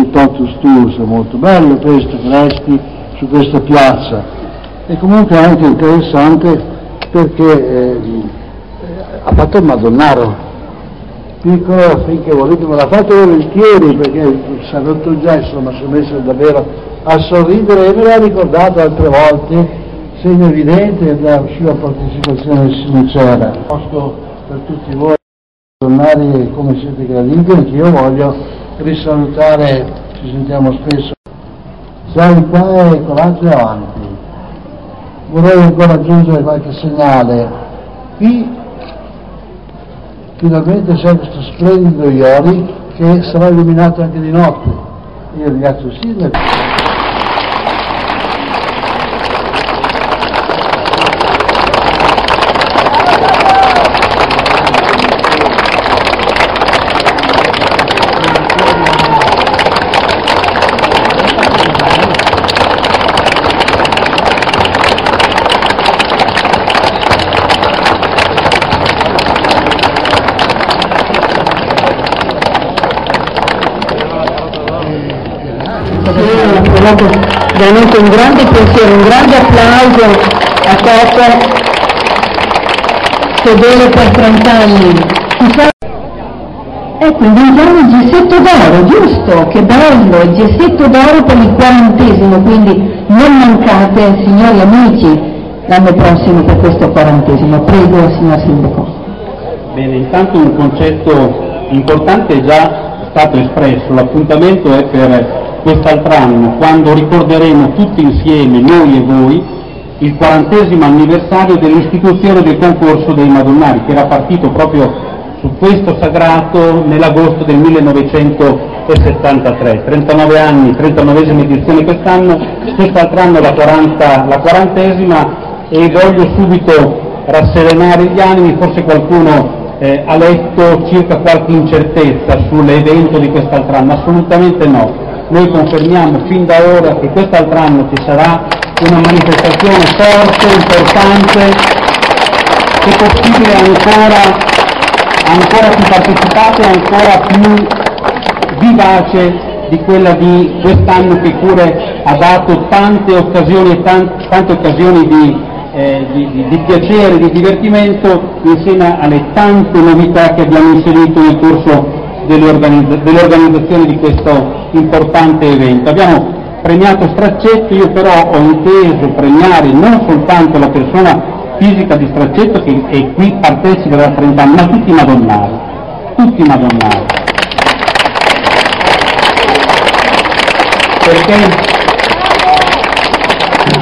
il totus è molto bello questo, che resti su questa piazza. E comunque è anche interessante perché eh, ha fatto il Madonnaro, piccolo finché volete, me l'ha fatto volentieri perché si è rotto il gesso, ma è messo davvero a sorridere e me l'ha ricordato altre volte, segno evidente della sua partecipazione sincera. Posto per tutti voi tornare come siete graditi, anche io voglio risalutare, ci sentiamo spesso, siamo qua e coraggio avanti. Vorrei ancora aggiungere qualche segnale. Qui finalmente c'è questo splendido Iori che sarà illuminato anche di notte. Io ringrazio il sindaco. Dato veramente un grande pensiero, un grande applauso a Coco, fedele per 30 anni. E quindi andiamo il gessetto d'oro, giusto, che bello, il gessetto d'oro per il quarantesimo, quindi non mancate, signori amici, l'anno prossimo per questo quarantesimo. Prego, signor Sindaco. Bene, intanto un concetto importante è già stato espresso, l'appuntamento è per quest'altro anno, quando ricorderemo tutti insieme, noi e voi, il quarantesimo anniversario dell'istituzione del concorso dei Madonnari, che era partito proprio su questo sagrato nell'agosto del 1973. 39 anni, 39esima edizione quest'anno, quest'altro anno la, 40, la quarantesima e voglio subito rasserenare gli animi, forse qualcuno eh, ha letto circa qualche incertezza sull'evento di quest'altro anno, assolutamente no noi confermiamo fin da ora che quest'altro anno ci sarà una manifestazione forte, importante, se possibile ancora, ancora più partecipata e ancora più vivace di quella di quest'anno che pure ha dato tante occasioni, tante, tante occasioni di, eh, di, di, di, piacere, di divertimento insieme alle tante novità che abbiamo inserito nel corso dell'organizzazione di questo importante evento. Abbiamo premiato Straccetto, io però ho inteso premiare non soltanto la persona fisica di Straccetto che è qui partecipa da 30 anni, ma tutti i madonnari, tutti i madonnari. Perché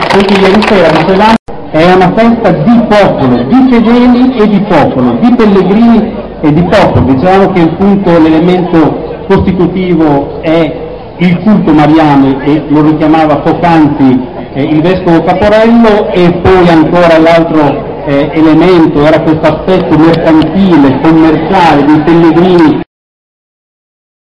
tutti ieri sera dicevamo è una festa di popolo, di fedeli e di popolo, di pellegrini e di popolo. Dicevamo che il punto, l'elemento costitutivo è il culto mariano e lo richiamava poc'anzi eh, il vescovo Caporello e poi ancora l'altro eh, elemento era questo aspetto mercantile, commerciale dei pellegrini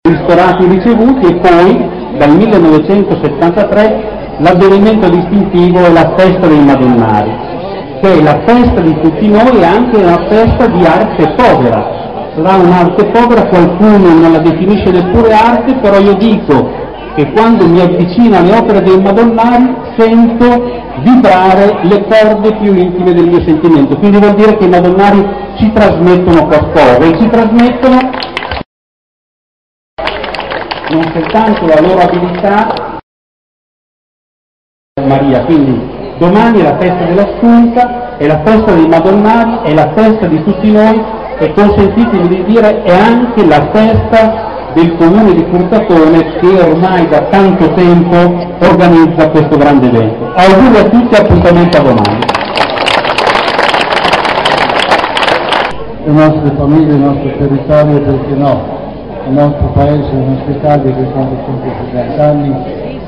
ristorati ricevuti e poi dal 1973 l'avvenimento distintivo è la festa dei Madonnari, che è la festa di tutti noi e anche una festa di arte povera, sarà un'arte povera, qualcuno non la definisce neppure arte, però io dico che quando mi avvicino alle opere dei Madonnari sento vibrare le corde più intime del mio sentimento, quindi vuol dire che i Madonnari ci trasmettono qualcosa e ci trasmettono non soltanto la loro abilità Maria, quindi domani è la festa della spunta, è la festa dei Madonnari, è la festa di tutti noi e consentitemi di dire è anche la festa del comune di Curtatone che ormai da tanto tempo organizza questo grande evento. Auguri a tutti, appuntamento a domani. Le nostre famiglie, il nostro territorio, perché no? Il nostro paese, la nostra Italia che sono 160 anni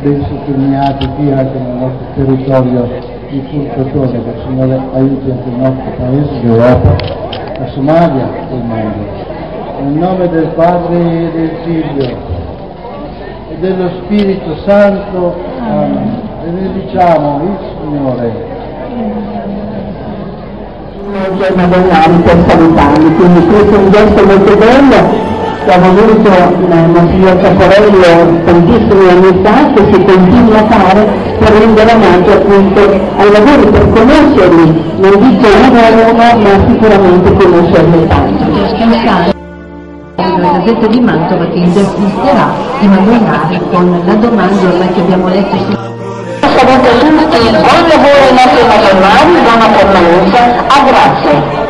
ben sottolineati qui anche nel nostro territorio di Curtatone, che il Signore aiuti anche il nostro paese, l'Europa la Somalia del mondo. Nel nome del Padre e del Figlio e dello Spirito Santo, Amen. benediciamo il Signore. Madonnari per salutarli, quindi questo è un gesto molto bello che ha voluto eh, Monsignor Caporello tantissimi anni fa, che si continua a fare per rendere omaggio appunto ai lavori, per conoscerli, non dico uno a uno, ma sicuramente conoscerli tanto la Gazzetta di Mantova che intervisterà Emanuele con la domanda ormai che abbiamo letto su buon lavoro ai nostri maternali, buona permanenza, a grazie.